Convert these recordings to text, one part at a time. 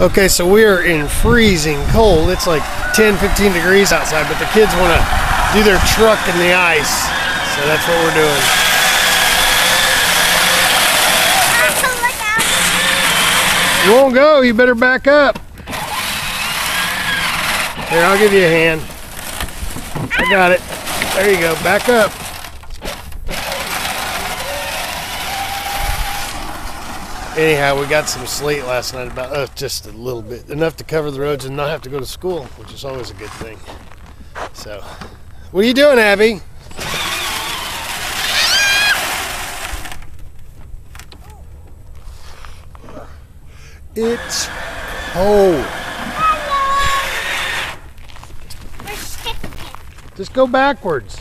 Okay, so we're in freezing cold. It's like 10, 15 degrees outside, but the kids want to do their truck in the ice. So that's what we're doing. You won't go, you better back up. Here, I'll give you a hand. I got it. There you go, back up. Anyhow, we got some sleet last night, about uh, just a little bit, enough to cover the roads and not have to go to school, which is always a good thing. So, what are you doing, Abby? It's cold. Just go backwards.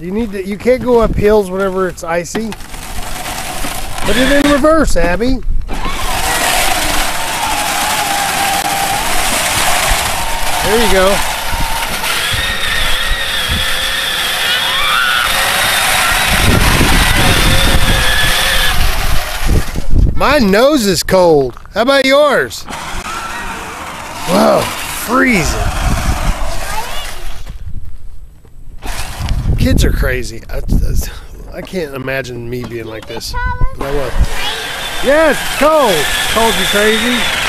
You need to. You can't go up hills whenever it's icy. Put it in reverse, Abby. There you go. My nose is cold. How about yours? Whoa, freezing. Kids are crazy. I, I can't imagine me being like this. But I was. Yes, cold. Cold, you crazy?